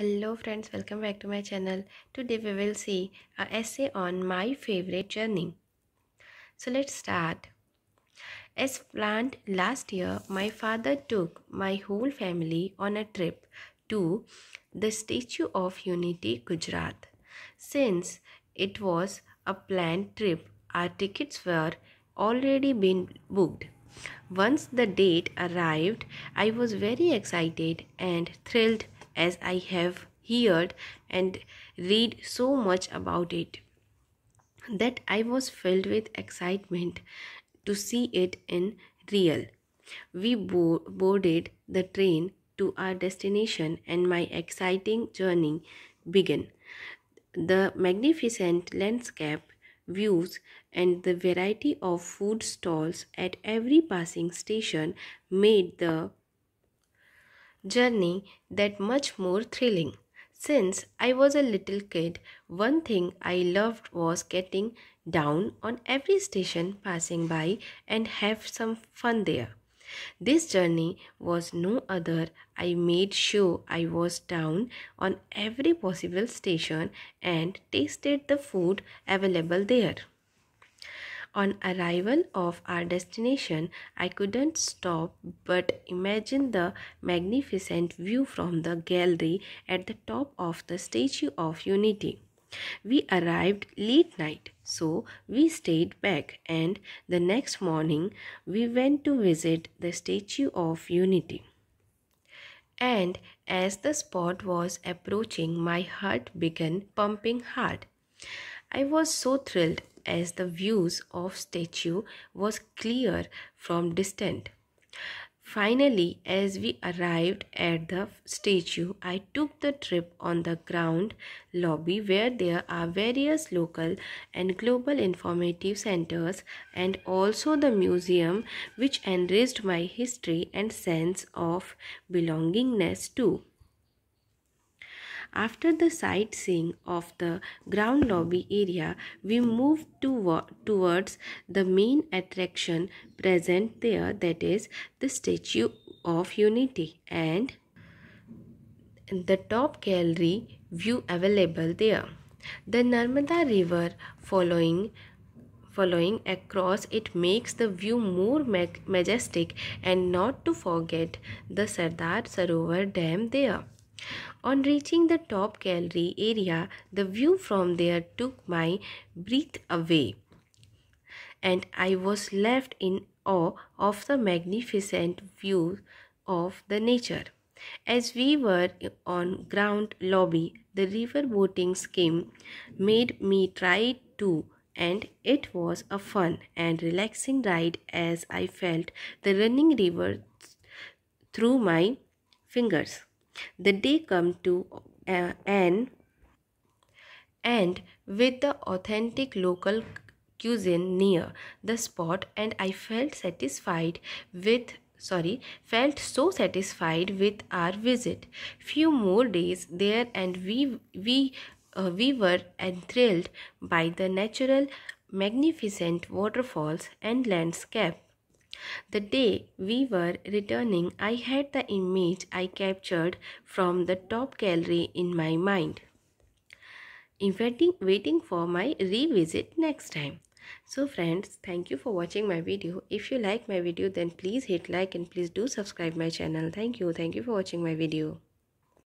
Hello friends, welcome back to my channel. Today we will see a essay on my favorite journey. So let's start. As planned last year, my father took my whole family on a trip to the Statue of Unity, Gujarat. Since it was a planned trip, our tickets were already been booked. Once the date arrived, I was very excited and thrilled as I have heard and read so much about it that I was filled with excitement to see it in real. We bo- boarded the train to our destination and my exciting journey began. The magnificent landscape, views, and the variety of food stalls at every passing station made the journey that much more thrilling. Since I was a little kid, one thing I loved was getting down on every station passing by and have some fun there. This journey was no other. I made sure I was down on every possible station and tasted the food available there. On arrival of our destination, I couldn't stop but imagine the magnificent view from the gallery at the top of the Statue of Unity. We arrived late night, so we stayed back, and the next morning we went to visit the Statue of Unity. And as the spot was approaching, my heart began pumping hard. I was so thrilled as the views of statue was clear from distant. Finally, as we arrived at the statue, I took the trip on the ground lobby where there are various local and global informative centers and also the museum which enriched my history and sense of belongingness too. After the sightseeing of the ground lobby area, we moved to, towards the main attraction present there, that is the Statue of Unity and the top gallery view available there. The Narmada River following following across it makes the view more majestic and not to forget the Sardar Sarovar Dam there. On reaching the top gallery area, the view from there took my breath away, and I was left in awe of the magnificent view of the nature. As we were on ground lobby, the river boating scheme made me try too and it was a fun and relaxing ride as I felt the running river through my fingers the day come to uh, an end with the authentic local cuisine near the spot and i felt satisfied with sorry felt so satisfied with our visit. Few more days there and we we uh, we were enthralled by the natural magnificent waterfalls and landscape the day we were returning, I had the image I captured from the top gallery in my mind, waiting, waiting for my revisit next time. So friends, thank you for watching my video. If you like my video, then please hit like and please do subscribe my channel. Thank you. Thank you for watching my video.